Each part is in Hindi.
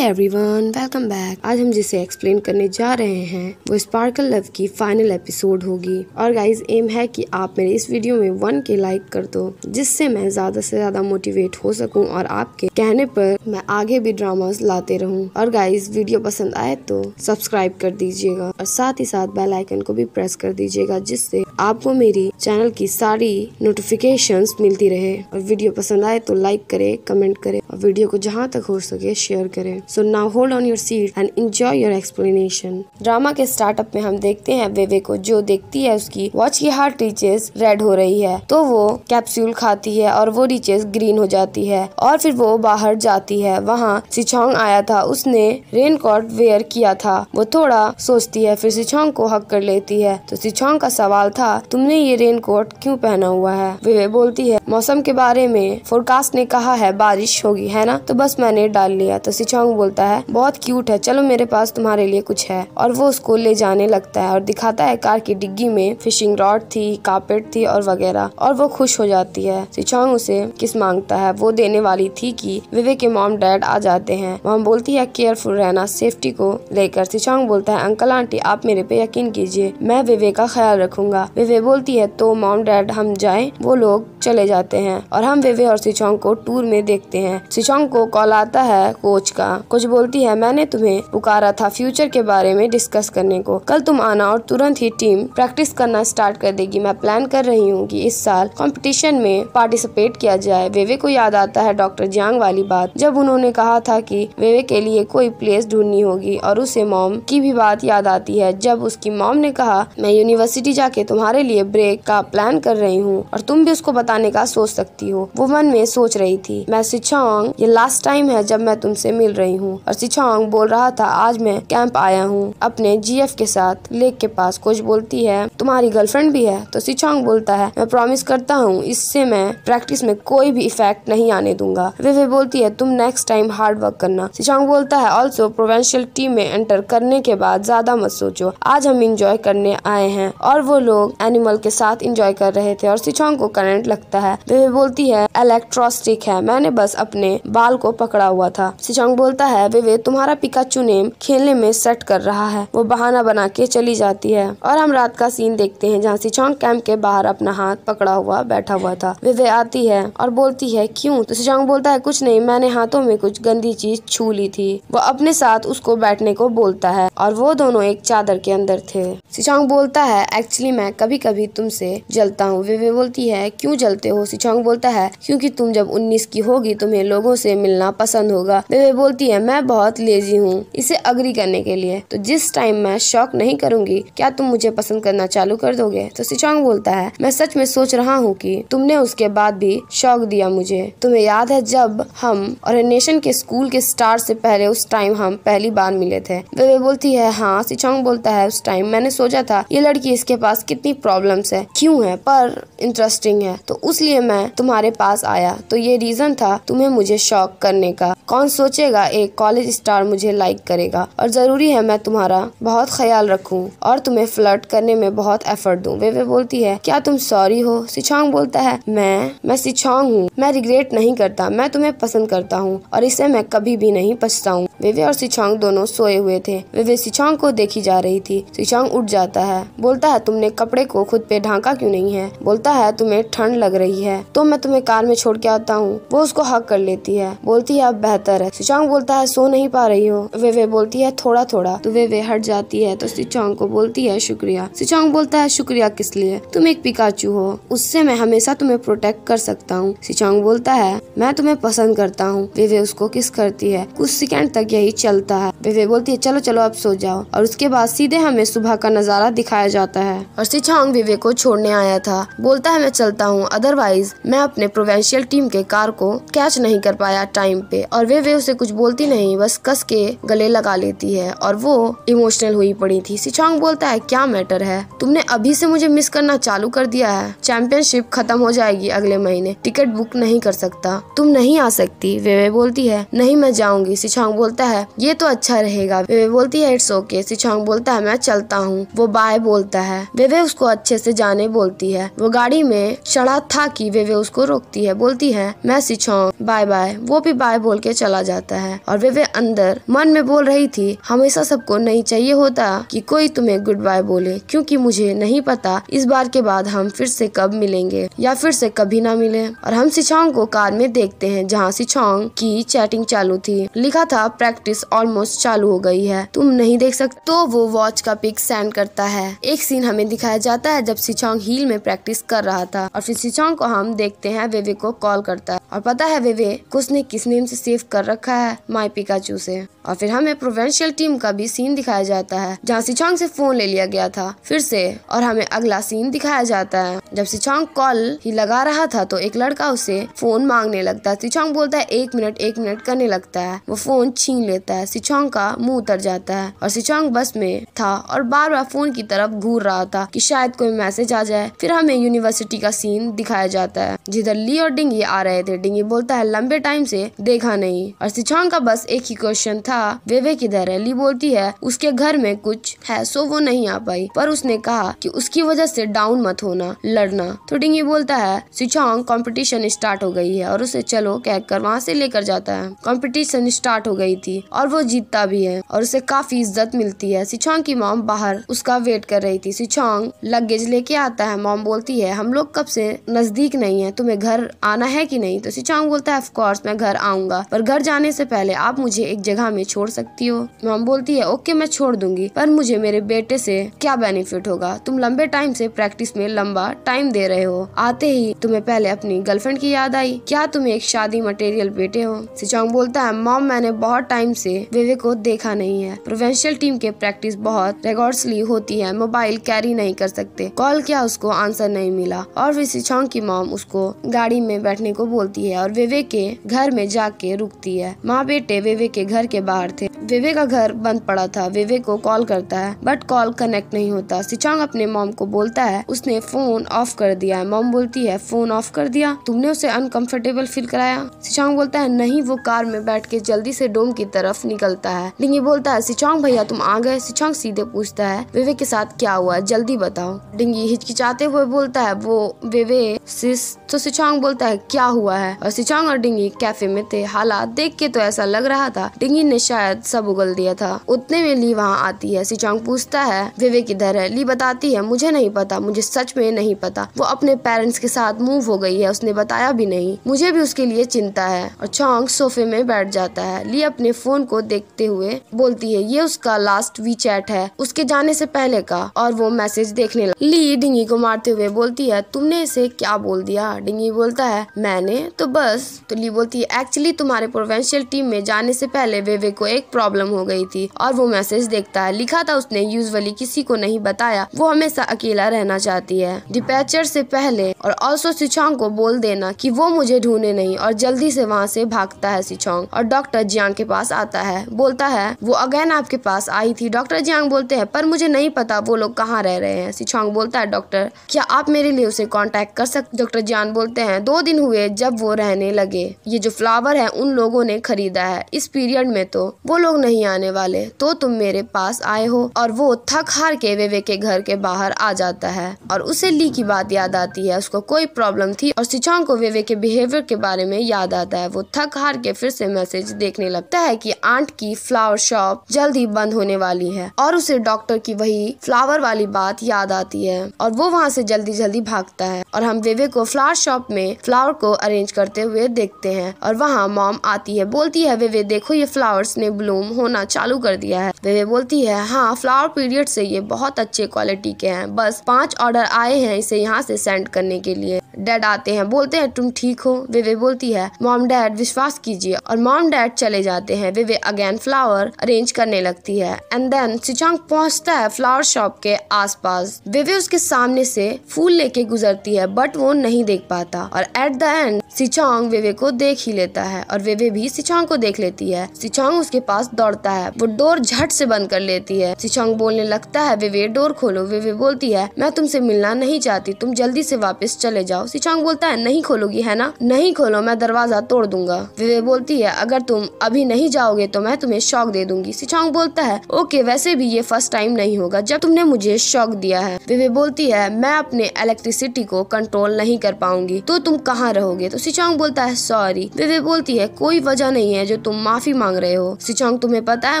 एवरीवन वेलकम बैक आज हम जिसे एक्सप्लेन करने जा रहे हैं, वो स्पार्कल लव की फाइनल एपिसोड होगी। और गाइज़ एम है कि आप मेरे इस वीडियो में वन के लाइक कर दो, जिससे मैं ज़्यादा से ज़्यादा मोटिवेट हो सकूँ और आपके कहने पर मैं आगे भी ड्रामास लाते रहूँ। और गाइज़ वीडियो पसंद आए तो सब्सक्राइब कर दीजिएगा और साथ ही साथ बेल आइकन को भी प्रेस कर दीजिएगा, जिससे आपको मेरी चैनल की सारी नोटिफिकेशन मिलती रहे। और वीडियो पसंद आए तो लाइक करे कमेंट करे और वीडियो को जहाँ तक हो सके शेयर करें। So now hold on your seat and enjoy your explanation drama के स्टार्टअप में हम देखते हैं वेवे को, जो देखती है उसकी वॉच की हार्ट रीचेस रेड हो रही है। तो वो कैप्सूल खाती है और वो रीचेस ग्रीन हो जाती है। और फिर वो बाहर जाती है। वहाँ सिछोंग आया था। उसने रेन कोट वेयर किया था। वो थोड़ा सोचती है, फिर सिछोंग को हक कर लेती है। तो सिछोंग का सवाल था तुमने ये रेन कोट क्यों पहना हुआ है? वे बोलती है, मौसम के बारे में फोरकास्ट ने कहा है, बारिश होगी, है ना? तो बस मैंने डाल लिया तो सिचोंग बोलता है, बहुत क्यूट है, चलो मेरे पास तुम्हारे लिए कुछ है। और वो उसको ले जाने लगता है और दिखाता है कार की डिग्गी में फिशिंग रॉड थी कारपेट थी और वगैरह, और वो खुश हो जाती है। सिचोंग उसे किस माँगता है? वो देने वाली थी कि विवे के मॉम डैड आ जाते हैं। मॉम बोलती है केयरफुल रहना सेफ्टी को लेकर। सिचोंग बोलता है अंकल आंटी आप मेरे पे यकीन कीजिए, मैं विवे का ख्याल रखूँगा। विवे बोलती है तो मॉम, डैड, हम जाए? वो लोग चले जाते हैं और हम विवे और सिचोंग को टूर में देखते हैं। सिचोंग को कॉल आता है कोच का। कुछ बोलती है, मैंने तुम्हें पुकारा था फ्यूचर के बारे में डिस्कस करने को। कल तुम आना और तुरंत ही टीम प्रैक्टिस करना स्टार्ट कर देगी। मैं प्लान कर रही हूँ कि इस साल कंपटीशन में पार्टिसिपेट किया जाए। वेवे को याद आता है डॉक्टर जियांग वाली बात, जब उन्होंने कहा था कि वेवे के लिए कोई प्लेस ढूंढनी होगी और उसे मॉम की भी बात याद आती है। जब उसकी मॉम ने कहा, मैं यूनिवर्सिटी जाके तुम्हारे लिए ब्रेक का प्लान कर रही हूँ और तुम भी उसको बताने का सोच सकती हो। वो मन में सोच रही थी, मैं सिचोंग, ये लास्ट टाइम है जब मैं तुमसे मिल रही हूँ। और सिचोंग बोल रहा था, आज मैं कैंप आया हूँ। अपने जीएफ के साथ लेक के पास कुछ बोलती है, तुम्हारी गर्लफ्रेंड भी है। तो सिचोंग बोलता है, मैं प्रॉमिस करता हूँ, इससे मैं प्रैक्टिस में कोई भी इफ़ेक्ट नहीं आने दूँगा। वे वे बोलती है, तुम नेक्स्ट टाइम हार्ड वर्क करना। सिचोंग बोलता है ऑल्सो प्रोवेंशियल टीम में एंटर करने के बाद ज़्यादा मत सोचो। आज हम इंजॉय करने आए हैं। और वो लोग एनिमल के साथ इंजॉय कर रहे थे और सिचोंग को करंट लगता है। वे बोलती है इलेक्ट्रोस्टिक है। मैंने बस अपने बाल को पकड़ा हुआ था। सिचोंग बोलता है वे तुम्हारा पिकाचू नेम खेलने में सेट कर रहा है। वो बहाना बना के चली जाती है। और हम रात का सीन देखते हैं जहाँ सिचोंग कैंप के बाहर अपना हाथ पकड़ा हुआ, बैठा हुआ था। वे आती है और बोलती है, क्यों? तो सिचोंग बोलता है, कुछ नहीं, मैंने हाथों में कुछ गंदी चीज़ छू ली थी। वो अपने साथ उसको बैठने को बोलता है और वो दोनों एक चादर के अंदर थे। सिचोंग बोलता है एक्चुअली मैं कभी कभी तुमसे जलता हूँ। वे बोलती है, क्यों जलते हो? सिचोंग बोलता है, क्योंकि तुम जब उन्नीस की होगी, तुम्हें लोगों से मिलना पसंद होगा। वे बोलती है, मैं बहुत लेजी हूँ इसे अग्री करने के लिए। तो जिस टाइम मैं शौक नहीं करूँगी, क्या तुम मुझे पसंद करना चालू कर दोगे? तो सिचोंग बोलता है, मैं सच में सोच रहा हूँ कि तुमने उसके बाद भी शौक दिया मुझे। तुम्हें याद है जब हम और नेशन के स्कूल के स्टार से पहले उस टाइम हम पहली बार मिले थे? वे बोलती है हाँ। सिचोंग बोलता है, उस टाइम मैंने सोचा था, ये लड़की इसके पास कितनी प्रॉब्लम्स है। क्यों है? पर इंटरेस्टिंग है। तो उसलिए मैं तुम्हारे पास आया। तो ये रीजन था तुम्हें मुझे शौक करने का। कौन सोचेगा? एक कॉलेज स्टार मुझे लाइक करेगा। और ज़रूरी है मैं तुम्हारा बहुत ख्याल रखूँ और तुम्हें फ्लर्ट करने में बहुत एफर्ट दूँ। वे वे बोलती है, क्या तुम सॉरी हो? सिचोंग बोलता है, मैं मैं सिचोंग हूँ। मैं रिग्रेट नहीं करता। मैं तुम्हें पसंद करता हूँ और इसे मैं कभी भी नहीं पछताऊँ वेवे और सिचोंग दोनों सोए हुए थे। वेवे सिचोंग को देखी जा रही थी। सिचोंग उठ जाता है। बोलता है, तुमने कपड़े को खुद पे ढांका क्यों नहीं है? बोलता है, तुम्हें ठंड लग रही है तो मैं तुम्हें कार में छोड़ के आता हूँ। वो उसको हक कर लेती है। बोलती है, अब बेहतर है। सिचोंग बोलता है, सो नहीं पा रही हो? वे बोलती है, थोड़ा थोड़ा। तो वे हट जाती है तो सिचोंग को बोलती है, शुक्रिया। सिचोंग बोलता है, शुक्रिया किस लिए? तुम एक पिकाचू हो। उससे मैं हमेशा तुम्हें प्रोटेक्ट कर सकता हूँ। सिचोंग बोलता है, मैं तुम्हें पसंद करता हूँ। वे उसको किस करती है? कुछ सेकंड तक यही चलता है। वे बोलती है, चलो चलो, अब सो जाओ। और उसके बाद सीधे हमें सुबह का नज़ारा दिखाया जाता है। और सिचोंग विवे को छोड़ने आया था। बोलता है, मैं चलता हूँ। अदरवाइज़ मैं अपने प्रोवेंशियल टीम के कार को कैच नहीं कर पाया टाइम पे। और वे वे उसे कुछ बोलती नहीं, बस कस के गले लगा लेती है। और वो इमोशनल हुई पड़ी थी। सिचोंग बोलता है, क्या मैटर है? तुमने अभी से मुझे मिस करना चालू कर दिया है। चैंपियनशिप खत्म हो जाएगी अगले महीने। टिकट बुक नहीं कर सकता। तुम नहीं आ सकती। वे वे बोलती है, नहीं, मैं जाऊँगी। सिचोंग बोलता है, ये तो अच्छा रहेगा। वे बोलती है इट्स ओके सिचोंग बोलता है, मैं चलता हूँ। वो बाय बोलता है। वे वे उसको अच्छे से जाने बोलती है। वो गाड़ी में चढ़ा था कि वे वे उसको रोकती है। बोलती है, मैं सिचोंग, बाय बाय। वो भी बाय बोल के के चला जाता है। और वे वे अंदर मन में बोल रही थी, हमेशा सबको नहीं चाहिए होता कि कोई तुम्हें गुड बाय बोले, क्योंकि मुझे नहीं पता इस बार के बाद हम फिर से कब मिलेंगे या फिर से कभी ना मिले। और हम सिचोंग को कार में देखते हैं, जहाँ सिचोंग की चैटिंग चालू थी। लिखा था प्रैक्टिस ऑलमोस्ट चालू हो गई है। तुम नहीं देख सकते तो वो वॉच का पिक सेंड करता है। एक सीन हमें दिखाया जाता है जब सिचोंग हील में प्रैक्टिस कर रहा था और फिर सिचोंग को हम देखते हैं वेवे को कॉल करता है। और पता है वेवे उसने किस नेम से सेव कर रखा है? माई पिकाचू से। और फिर हमें प्रोवेंशियल टीम का भी सीन दिखाया जाता है, जहाँ सिचोंग से फ़ोन ले लिया गया था। फिर से, और हमें अगला सीन दिखाया जाता है। जब सिचोंग कॉल ही लगा रहा था तो एक लड़का उसे फ़ोन मांगने लगता है। सिचोंग बोलता है, एक मिनट एक मिनट करने लगता है। वो फ़ोन छीन लेता है। सिचोंग का मुँह उतर जाता है और सिचोंग बस में था और बार बार फ़ोन की तरफ़ घूर रहा था कि शायद कोई मैसेज आ जाए। फिर हमें यूनिवर्सिटी का सीन दिखाया जाता है। जिधर ली और डिंगी आ रहे थे। डिंगी बोलता है, लंबे टाइम से देखा नहीं। और सिचोंग का बस एक ही क्वेश्चन था, वेवे किधर है? ली बोलती है, उसके घर में कुछ है, सो वो नहीं आ पाई। पर उसने कहा कि उसकी वजह से डाउन मत होना, लड़ना। तो डिंगी बोलता है, सिचोंग, कंपटीशन स्टार्ट हो गई है और उसे चलो कहकर वहाँ से लेकर जाता है। कंपटीशन स्टार्ट हो गई थी और वो जीतता भी है और उसे काफ़ी इज़्ज़त मिलती है। सिचोंग की मॉम बाहर उसका वेट कर रही थी। सिचोंग लगेज लेके आता है। मॉम बोलती है, हम लोग कब से नज़दीक नहीं है। तुम्हें घर आना है कि नहीं? तो सिचोंग बोलता है ऑफकोर्स मैं घर आऊँगा। पर घर जाने से पहले आप मुझे एक जगह में छोड़ सकती हो? मॉम बोलती है, ओके, मैं छोड़ दूँगी। पर मुझे मेरे बेटे से क्या बेनिफिट होगा? तुम लंबे टाइम से प्रैक्टिस में लंबा टाइम दे रहे हो। आते ही तुम्हें पहले अपनी गर्लफ्रेंड की याद आई। क्या तुम एक शादी मटेरियल बेटे हो? सिचोंग बोलता है, मॉम, मैंने बहुत टाइम से वेवे को देखा नहीं है। प्रोवेंशियल टीम के प्रैक्टिस बहुत रेगोर्सली होती है। मोबाइल कैरी नहीं कर सकते। कॉल किया, उसको आंसर नहीं मिला। और फिर सिचोंग की मॉम उसको गाड़ी में बैठने को बोलती है और वेवे के घर में जाके रुकती है। माँ बेटे वेवे के घर के बाहर थे। वेवे का घर बंद पड़ा था। वेवे को कॉल करता है, बट कॉल कनेक्ट नहीं होता। सिचोंग अपने मॉम को बोलता है, उसने फ़ोन ऑफ़ कर दिया है। मॉम बोलती है, फ़ोन ऑफ़ कर दिया? तुमने उसे अनकंफर्टेबल फील कराया? सिचोंग बोलता है, नहीं, वो कार में बैठ के जल्दी से डोम की तरफ़ निकलता है। डिंगी बोलता है, सिचोंग भैया, तुम आ गए? सिचांग सीधे पूछता है वेवे के साथ क्या हुआ? जल्दी बताओ। डिंगी हिचकिचाते हुए बोलता है, वो वेवे सिस तो सिचोंग बोलता है, क्या हुआ है? और सिचांग और डिंगी कैफ़े में थे। हालात देख के तो ऐसा लग रहा था। डिंगी ने शायद सब उगल दिया था। उतने में ली वहाँ आती है। सिचोंग पूछता है वेवे किधर है। ली बताती है, मुझे नहीं पता, मुझे सच में नहीं पता। वो अपने पेरेंट्स के साथ मूव हो गई है, उसने बताया भी नहीं। मुझे भी उसके लिए चिंता है और चौंग सोफे में बैठ जाता है। ली अपने फ़ोन को देखते हुए बोलती है, ये उसका लास्ट वी चैट है। उसके जाने से पहले का। और वो मैसेज देखने लगा ली डिंगी को मारते हुए बोलती है, तुमने इसे क्या बोल दिया? डिंगी बोलता है, मैंने तो बस तो ली बोलती है एक्चुअली तुम्हारे प्रोवेंशियल टीम में जाने से पहले वेवे को एक प्रॉब्लम हो गई थी और वो मैसेज देखता है। लिखा था उसने यूजुअली किसी को नहीं बताया। वो हमेशा अकेला रहना चाहती है। डिपैचर से पहले और ऑल्सो सिचोंग को बोल देना कि वो मुझे ढूंढे नहीं और जल्दी से वहाँ से भागता है सिचोंग और डॉक्टर जियांग के पास आता है। बोलता है, वो अगेन आपके पास आई थी। डॉक्टर जियांग बोलते हैं, पर मुझे नहीं पता वो लोग कहाँ रह रहे हैं। सिचोंग बोलता है डॉक्टर क्या आप मेरे लिए उसे कॉन्टेक्ट कर सकते डॉक्टर जियान बोलते हैं, दो दिन हुए जब वो रहने लगे। ये जो फ्लावर है उन लोगों ने खरीदा है। इस पीरियड में तो वो लोग नहीं आने वाले तो तुम मेरे पास आए हो और वो थक हार के वेवे के घर के बाहर आ जाता है। और उसे ली की बात याद आती है, उसको कोई प्रॉब्लम थी और सिचोंग को वेवे के बिहेवियर के बारे में याद आता है। वो थक हार के फिर से मैसेज देखने लगता है कि आंट की फ्लावर शॉप जल्द ही बंद होने वाली है और उसे डॉक्टर की वही फ्लावर वाली बात याद आती है और वो वहाँ से जल्दी जल्दी भागता है और हम वेवे को फ्लावर शॉप में फ्लावर को अरेंज करते हुए देखते हैं और वहाँ मॉम आती है, बोलती है, वेवे देखो ये फ्लावर्स ने ब्लूम होना चालू कर दिया है। वे बोलती है हाँ फ्लावर पीरियड से ये बहुत अच्छे क्वालिटी के हैं। बस पाँच ऑर्डर आए हैं इसे यहाँ से सेंड करने के लिए। डैड आते हैं, बोलते हैं, तुम ठीक हो? वेवे बोलती है, मॉम डैड, विश्वास कीजिए। और मॉम डैड चले जाते हैं, वेवे अगेन फ्लावर अरेंज करने लगती है। एंड देन सिचांग पहुँचता है फ्लावर शॉप के आसपास। वेवे उसके सामने से फूल लेके गुजरती है बट वो नहीं देख पाता। और एट द एंड सिचांग वेवे को देख ही लेता है। और वेवे भी सिचांग को देख लेती है। सिचांग उसके पास दौड़ता है। वो डोर झट से बंद कर लेती है। सिचांग बोलने लगता है, वेवे, डोर खोलो। वेवे बोलती है, मैं तुमसे मिलना नहीं चाहती। तुम जल्दी से वापस चले जाओ। सिचांग बोलता है, नहीं खोलोगी, है ना? नहीं खोलो, मैं दरवाज़ा तोड़ दूँगा। विवे बोलती है, अगर तुम अभी नहीं जाओगे तो मैं तुम्हें शौक दे दूँगी। सिचांग बोलता है, ओके, वैसे भी ये फ़र्स्ट टाइम नहीं होगा, जब तुमने मुझे शौक दिया है। विवे बोलती है, मैं अपने इलेक्ट्रिसिटी को कंट्रोल नहीं कर पाऊँगी तो तुम कहाँ रहोगे? तो सिचांग बोलता है सॉरी विवे बोलती है, कोई वजह नहीं है जो तुम माफ़ी मांग रहे हो। सिचांग, तुम्हें पता है,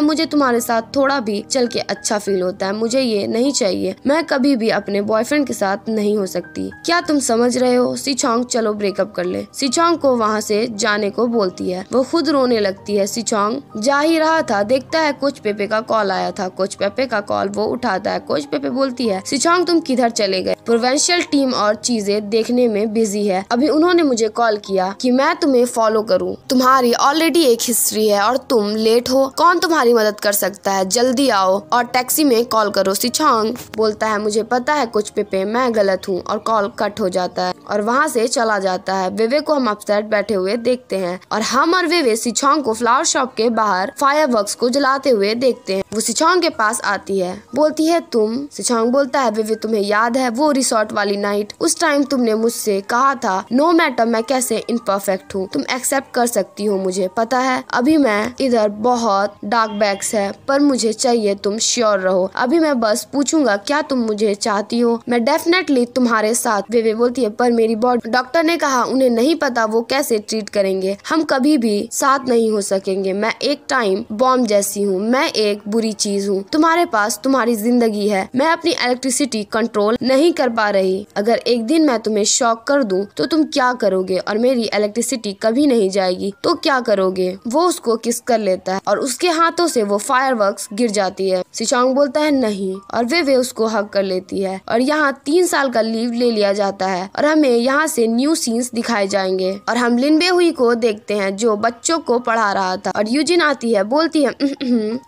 मुझे तुम्हारे साथ थोड़ा भी चल के अच्छा फील होता है, मुझे ये नहीं चाहिए। मैं कभी भी अपने बॉयफ्रेंड के साथ नहीं हो सकती। क्या तुम समझ रहे हो, सिचोंग चलो ब्रेकअप कर ले। सिचोंग को वहाँ से जाने को बोलती है। वो खुद रोने लगती है, सिचोंग। जा ही रहा था, देखता है कोच पेपे का कॉल आया था। कोच पेपे का कॉल वो उठाता है कोच पेपे बोलती है, सिचोंग, तुम किधर चले गए? प्रोवेंशियल टीम और चीज़ें देखने में बिज़ी है। अभी उन्होंने मुझे कॉल किया कि मैं तुम्हें फॉलो करूँ। तुम्हारी ऑलरेडी एक हिस्ट्री है और तुम लेट हो। कौन तुम्हारी मदद कर सकता है? जल्दी आओ और टैक्सी में कॉल करो। सिचोंग बोलता है, मुझे पता है कुछ पेपे, मैं गलत हूँ और कॉल कट हो जाता है। और वहाँ से चला जाता है। विवे को हम अपसेट बैठे हुए देखते हैं और हम और विवे सिचोंग को फ्लावर शॉप के बाहर फायर को जलाते हुए देखते हैं। वो सिचोंग के पास आती है। बोलती है, तुम सिचोंग बोलता है विवे तुम्हें याद है वो रिसोर्ट वाली नाइट उस टाइम तुमने मुझसे कहा था नो मैटर मैं कैसे इनपरफेक्ट हूँ? तुम एक्सेप्ट कर सकती हो मुझे, पता है? अभी मैं इधर बहुत डार्क बैग्स है, पर मुझे चाहिए तुम श्योर रहो। अभी मैं बस पूछूँगा, क्या तुम मुझे चाहती हो? मैं डेफिनेटली तुम्हारे साथ वे वे बोलती है, पर मेरी बॉडी डॉक्टर ने कहा, उन्हें नहीं पता वो कैसे ट्रीट करेंगे। हम कभी भी साथ नहीं हो सकेंगे। मैं एक टाइम बॉम्ब जैसी हूँ। मैं एक बुरी चीज़ हूँ। तुम्हारे पास तुम्हारी ज़िंदगी है। मैं अपनी इलेक्ट्रिसिटी कंट्रोल नहीं कर पा रही। अगर एक दिन मैं तुम्हें शॉक कर दूँ तो तुम क्या करोगे? और मेरी इलेक्ट्रिसिटी कभी नहीं जाएगी। तो क्या करोगे? वो उसको किस कर लेता है? और उसके हाथों से वो फायर गिर जाती है। सिचांग बोलता है, नहीं। और वे वे उसको हक कर लेती है। और यहाँ तीन साल का लीव ले लिया जाता है। और हमें यहाँ से न्यू सीन्स दिखाए जाएँगे। और हम लिनबे हुई को देखते हैं, जो बच्चों को पढ़ा रहा था। और यूजिन आती है, बोलती है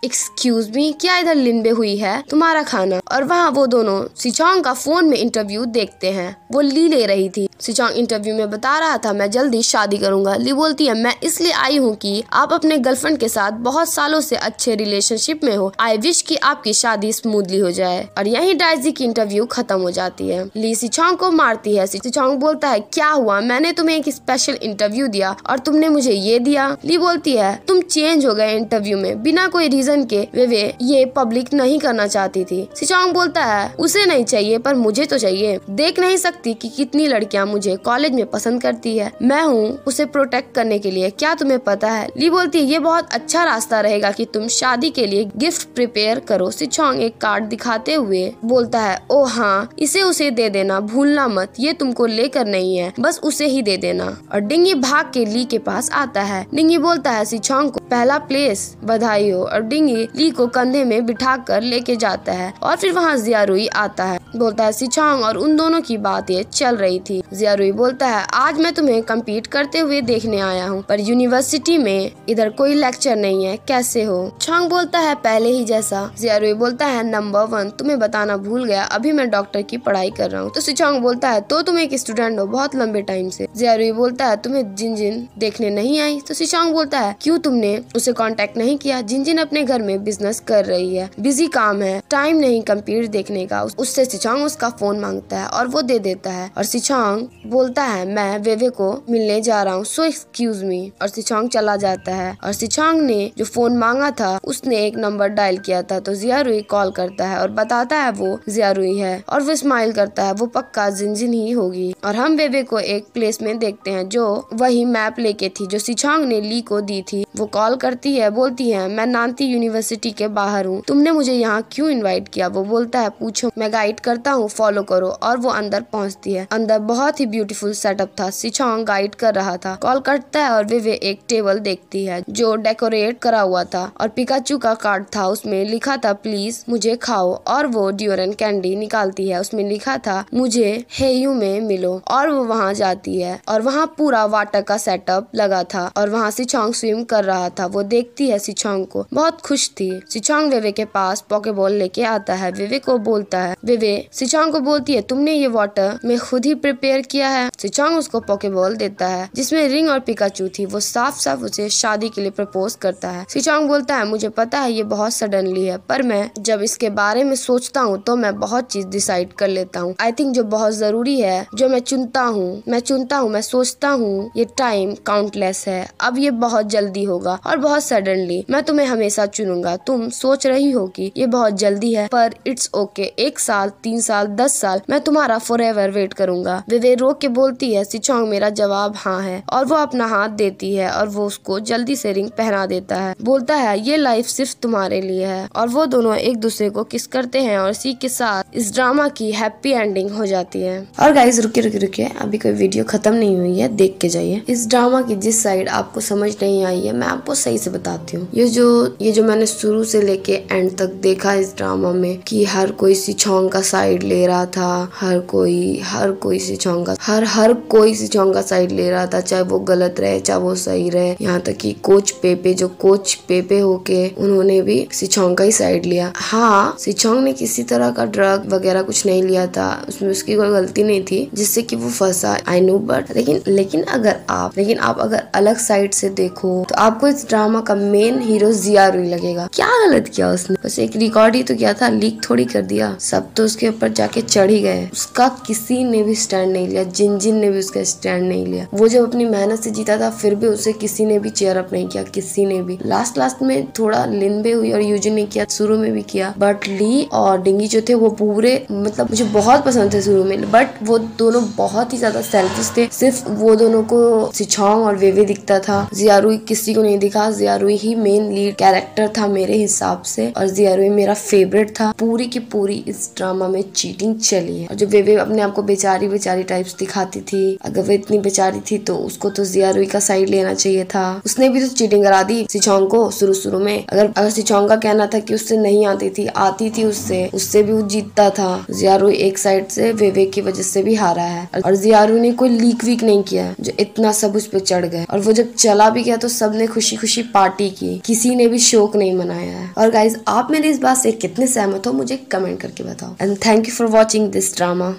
एक्सक्यूज मी क्या इधर लिनबे हुई है? तुम्हारा खाना। और वहाँ वो दोनों सिचोंग का फ़ोन में इंटरव्यू देखते हैं। वो ली ले रही थी। सिचोंग इंटरव्यू में बता रहा था, मैं जल्दी शादी करूँगा। ली बोलती है, मैं इसलिए आई हूँ कि आप अपने गर्लफ्रेंड के साथ बहुत सालों से अच्छे रिलेशनशिप में हो। आई विश की आपकी शादी स्मूथली हो जाए। और यही डाइजी की इंटरव्यू खत्म हो जाती है। ली सिचोंग को मारती है। सिचोंग बोलता है, क्या हुआ? मैंने तुम्हें एक स्पेशल इंटरव्यू दिया और तुमने मुझे ये दिया। ली बोलती है, तुम चेंज हो गए इंटरव्यू में। बिना कोई रीजन के वे वे ये पब्लिक नहीं करना चाहती थी। सिचोंग बोलता है, उसे नहीं चाहिए, पर मुझे तो चाहिए। देख नहीं सकती कि कितनी लड़कियाँ मुझे कॉलेज में पसंद करती है। मैं हूँ उसे प्रोटेक्ट करने के लिए। क्या तुम्हें पता है? ली बोलती है, ये बहुत अच्छा रास्ता रहेगा कि तुम शादी के लिए गिफ्ट प्रिपेयर करो। सिचोंग एक कार्ड दिखाते हुए बोलता है ओ हाँ इसे उसे दे देना, भूलना मत। ये तुमको लेकर नहीं है। बस उसे ही दे देना। और डिंगी भाग के ली के पास आता है। डिंगी बोलता है सिछोंग को पहला प्लेस बधाई हो और डिंगी ली को कंधे में बिठा कर लेके जाता है और फिर वहाँ जियारुई आता है। बोलता है सिचोंग और उन दोनों की बातें चल रही थी। जियारुई बोलता है, आज मैं तुम्हें कम्पीट करते हुए देखने आया हूँ, पर यूनिवर्सिटी में इधर कोई लेक्चर नहीं है, कैसे हो? छोंग बोलता है, पहले ही जैसा। जियारुई बोलता है नंबर वन तुम्हें बताना भूल गया, अभी मैं डॉक्टर की पढ़ाई कर रहा हूँ। तो सिचोंग बोलता है तो तुम एक स्टूडेंट हो बहुत लंबे टाइम से। जियारुई बोलता है, तुम्हें जिन जिन देखने नहीं आई? तो सिचोंग बोलता है, क्यूँ तुमने उसे कांटेक्ट नहीं किया। जिन जिन अपने घर में बिज़नेस कर रही है बिज़ी काम है टाइम नहीं कम्प्यूटर देखने का उससे सिचोंग उसका फ़ोन माँगता है और वो दे देता है। और सिचोंग बोलता है, मैं वेवे को मिलने जा रहा हूँ सो एक्सक्यूज मी और सिचोंग चला जाता है। और सिचोंग ने जो फ़ोन मांगा था, उसने एक नंबर डायल किया था तो जियारुई कॉल करता है और बताता है वो जियारुई है। और वो स्माइल करता है, वो पक्का जिनजिन ही होगी। और हम वेवे को एक प्लेस में देखते हैं, जो वही मैप लेके थी, जो सिचोंग ने ली को दी थी, वो कॉल करती है, बोलती है, मैं नानती यूनिवर्सिटी के बाहर हूँ। तुमने मुझे यहाँ क्यों इनवाइट किया? वो बोलता है, पूछो। मैं गाइड करता हूँ फॉलो करो। और वो अंदर पहुँचती है। अंदर बहुत ही ब्यूटीफुल सेटअप था। सिचोंग गाइड कर रहा था। कॉल करता है और वे वे एक टेबल देखती है, जो डेकोरेट करा हुआ था। और पिकाचू का कार्ड था। उसमें लिखा था प्लीज़ मुझे खाओ। और वो ड्यूरन कैंडी निकालती है। उसमें लिखा था, मुझे हेयू में मिलो। और वो वहाँ जाती है। और वहाँ पूरा वाटर का सेटअप लगा था। और वहाँ सिचोंग स्विम कर रहा था, वो देखती है सिचोंग को। बहुत खुश थी। सिचोंग वेवे के पास पॉके बॉल लेके आता है। विवे को बोलता है, वेवे, सिचोंग को बोलती है, तुमने ये वाटर में खुद ही प्रिपेयर किया है? सिचोंग उसको पॉके बॉल देता है, जिसमें रिंग और पिकाचू थी। वो साफ़ साफ़ उसे शादी के लिए प्रपोज करता है। सिचोंग बोलता है, मुझे पता है, ये बहुत सडनली है, पर मैं जब इसके बारे में सोचता हूँ तो मैं बहुत चीज़ डिसाइड कर लेता हूँ। आई थिंक जो बहुत ज़रूरी है, जो मैं चुनता हूँ, मैं चुनता हूँ, मैं सोचता हूँ, ये टाइम काउंटलेस है। अब ये बहुत जल्दी होगा। और बहुत सडनली मैं तुम्हें हमेशा चुनूँगा। तुम सोच रही हो कि ये बहुत जल्दी है, पर इट्स ओके. एक साल, तीन साल, दस साल मैं तुम्हारा फॉर एवर वेट करूँगा। वे रो के बोलती है सिचोंग मेरा जवाब हाँ है। और वो अपना हाथ देती है और वो उसको जल्दी से रिंग पहना देता है। बोलता है, ये लाइफ सिर्फ़ तुम्हारे लिए है। और वो दोनों एक दूसरे को किस करते हैं और इसी के साथ इस ड्रामा की हैप्पी एंडिंग हो जाती है। और गाइज़ रुके रुके रुके अभी कोई वीडियो खत्म नहीं हुई है, देख के जाइए। इस ड्रामा की जिस साइड आपको समझ नहीं आई है, मैं आपको सही से बताती हूँ। ये जो ये जो मैंने शुरू से लेके एंड तक देखा इस ड्रामा में कि हर कोई सिछोंग का साइड ले रहा था, हर कोई हर कोई सिछोंग का, हर हर कोई सिछोंग का साइड ले रहा था, चाहे वो गलत रहे, चाहे वो सही रहे। यहाँ तक कि कोच पेपे जो कोच पेपे होके उन्होंने भी सिछोंग का ही साइड लिया। हाँ सिछोंग ने किसी तरह का ड्रग वगैरह कुछ नहीं लिया था। उसमें उसकी कोई गलती नहीं थी, जिससे कि वो फंसा। आई नो बट लेकिन लेकिन अगर आप, लेकिन आप अगर अलग साइड से देखो तो आपको इस ड्रामा का मेन हीरो जिया रुई लगेगा। क्या गलत किया उसने? बस एक रिकॉर्ड ही तो किया था लीक थोड़ी कर दिया। सब तो उसके ऊपर जाके चढ़ ही गए। उसका किसी ने भी स्टैंड नहीं लिया, जिन जिन ने भी उसका स्टैंड नहीं लिया। वो जब अपनी मेहनत से जीता था, फिर भी उसे किसी ने भी चेयर अप नहीं किया, किसी ने भी। लास्ट लास्ट में थोड़ा लिनबे हुई और यूजिन ने किया, शुरू में भी किया। बट ली और डिंगी जो थे, वो पूरे मतलब मुझे बहुत पसंद थे शुरू में। बट वो दोनों बहुत ही ज़्यादा सेल्फिश थे। सिर्फ़ वो दोनों को सिछोंग और वेवे दिखता था। जियारू किसी को नहीं दिखा जियारुई ही मेन लीड कैरेक्टर था मेरे हिसाब से और जियारुई मेरा फेवरेट था। पूरी की पूरी इस ड्रामा में चीटिंग चली है। और जो वेवे अपने आप को बेचारी बेचारी टाइप्स दिखाती थी, अगर वो इतनी बेचारी थी तो उसको तो जियारुई का साइड लेना चाहिए था। उसने भी तो चीटिंग करा दी सिचोंग को शुरू शुरू में। अगर अगर सिचोंग का कहना था कि उससे नहीं आती थी आती थी उससे उससे भी वो जीतता था। जियारू एक साइड से वेवे की वजह से भी हारा है। और जियारू ने कोई लीक वीक नहीं किया, जो इतना सब उस पर चढ़ गए। और वो जब चला भी गया तो सबने खुशी खुशी पार्टी की। किसी ने भी शोक नहीं मनाया है। और गाइज़ आप मेरे इस बात से कितने सहमत हो, मुझे कमेंट करके बताओ। And thank you for watching this drama